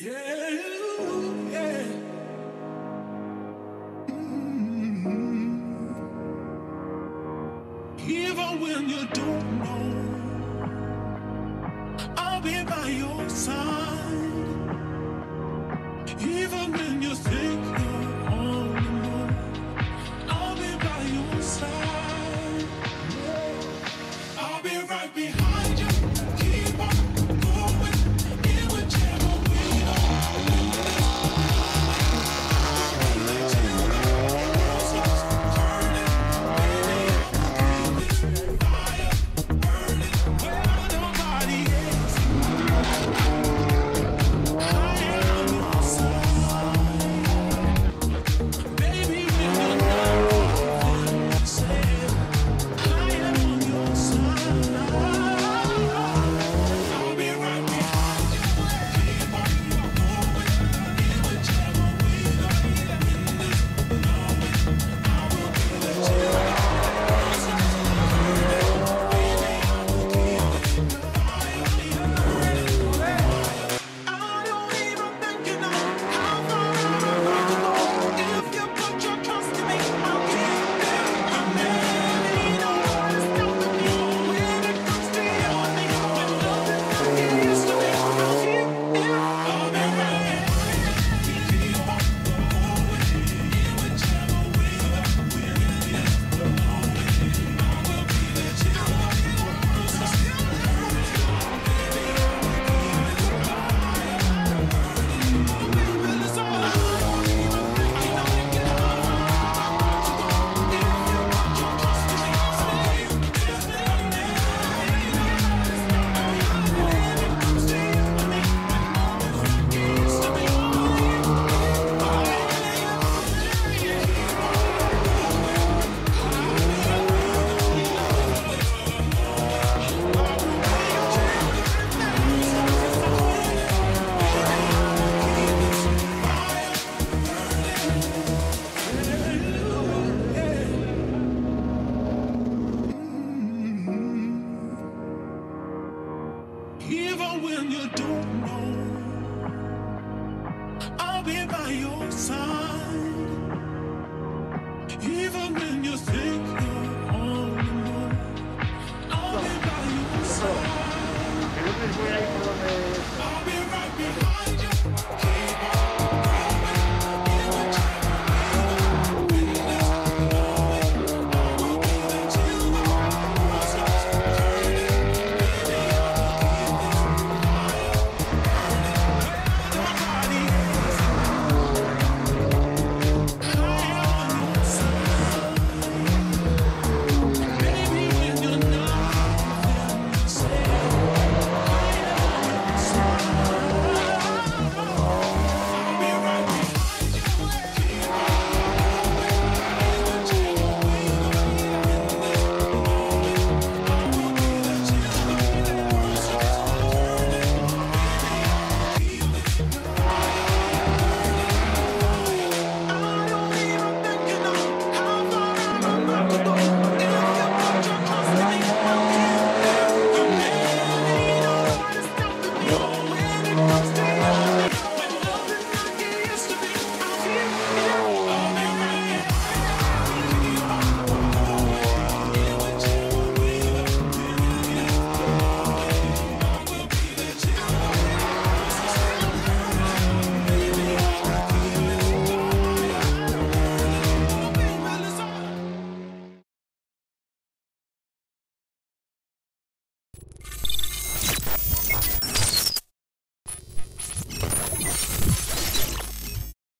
Even when you don't know, I'll be by your side. Even when even when you don't know. I'll be by your side, even when you think you're on the move. I'll be by your side.